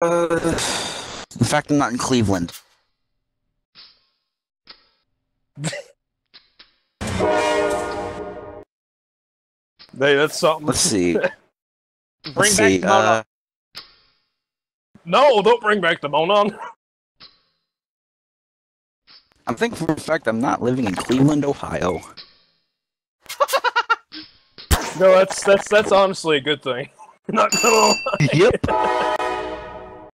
Uh, in fact I'm not in Cleveland. Hey, that's something. Let's see. bring Let's back see. the Monon. Uh, No, don't bring back the Monon. I'm thinking for a fact I'm not living in Cleveland, Ohio. No, that's that's that's honestly a good thing. Not gonna lie. yep.